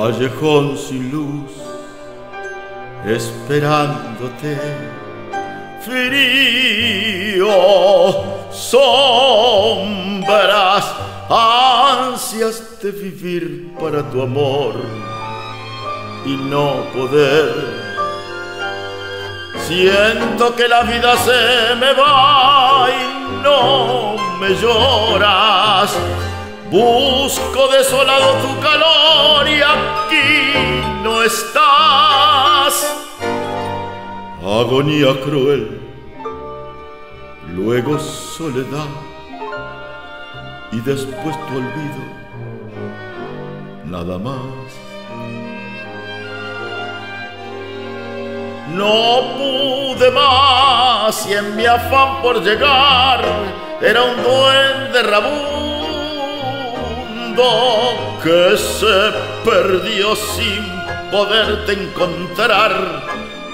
Callejón sin luz, esperándote. Frío, sombras, ansias de vivir para tu amor y no poder. Siento que la vida se me va y no me lloras. Busco desolado tu calor y no estás. Agonía cruel, luego soledad y después tu olvido, nada más. No pude más y en mi afán por llegar era un duende que se perdió sin poderte encontrar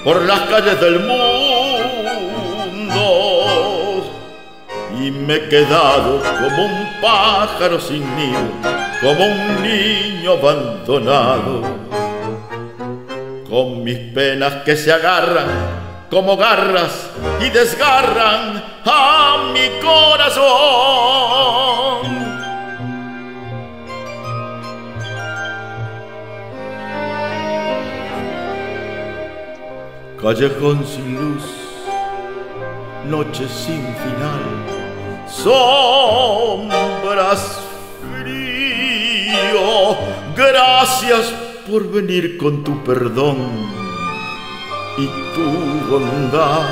por las calles del mundo. Y me he quedado como un pájaro sin nido, como un niño abandonado con mis penas que se agarran como garras y desgarran a mi corazón. Callejón sin luz, noche sin final, sombras frío, gracias por venir con tu perdón y tu bondad.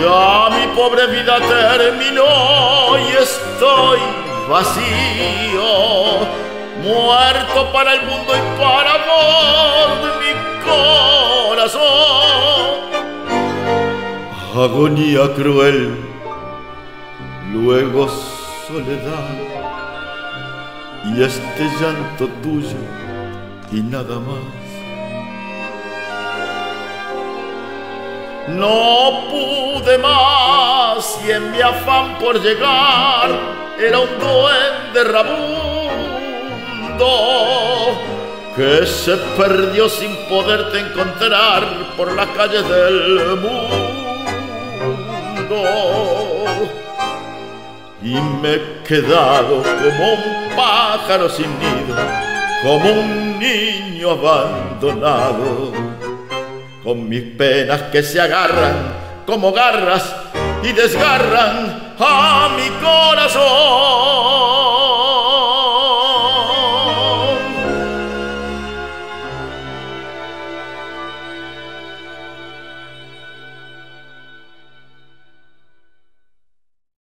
Ya mi pobre vida terminó y estoy vacío, muerto para el mundo y para vos mi Agonía cruel, luego soledad. Y este llanto tuyo y nada más. No pude más y en mi afán por llegar era un duende rabundo que se perdió sin poderte encontrar por las calles del mundo. Y me he quedado como un pájaro sin nido como un niño abandonado, con mis penas que se agarran como garras y desgarran a mi corazón.